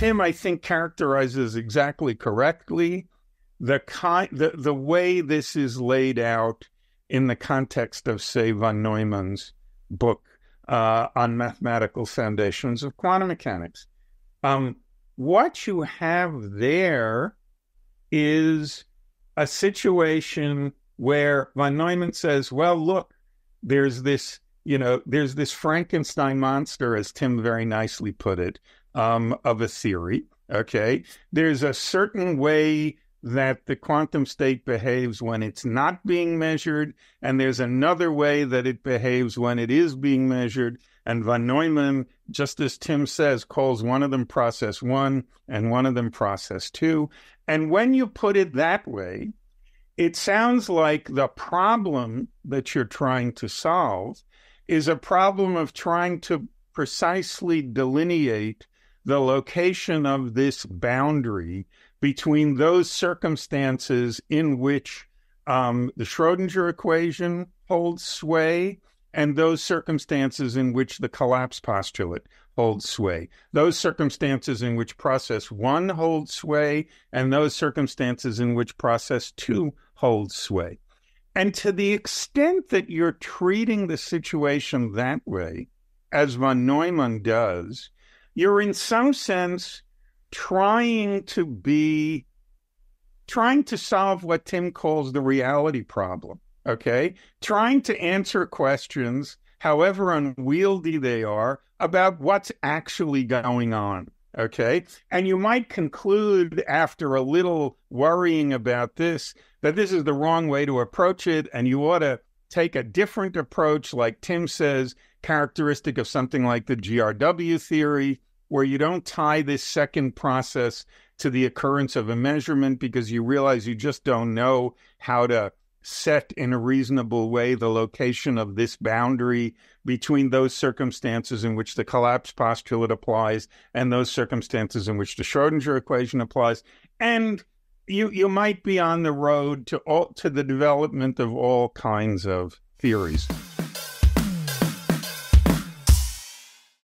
Tim, I think, characterizes exactly correctly the kind the, the way this is laid out in the context of, say, von Neumann's book uh, on mathematical foundations of quantum mechanics. Um, what you have there is a situation where von Neumann says, well, look, there's this, you know, there's this Frankenstein monster, as Tim very nicely put it, um, of a theory. Okay. There's a certain way that the quantum state behaves when it's not being measured, and there's another way that it behaves when it is being measured. And von Neumann, just as Tim says, calls one of them process one and one of them process two. And when you put it that way, it sounds like the problem that you're trying to solve is a problem of trying to precisely delineate the location of this boundary between those circumstances in which um, the Schrodinger equation holds sway and those circumstances in which the collapse postulate holds sway, those circumstances in which process one holds sway, and those circumstances in which process two holds sway. And to the extent that you're treating the situation that way, as von Neumann does, you're in some sense trying to be trying to solve what Tim calls the reality problem. Okay. Trying to answer questions, however unwieldy they are, about what's actually going on. Okay. And you might conclude after a little worrying about this that this is the wrong way to approach it and you ought to take a different approach, like Tim says, characteristic of something like the GRW theory, where you don't tie this second process to the occurrence of a measurement because you realize you just don't know how to set in a reasonable way the location of this boundary between those circumstances in which the collapse postulate applies and those circumstances in which the Schrodinger equation applies. And you you might be on the road to all to the development of all kinds of theories.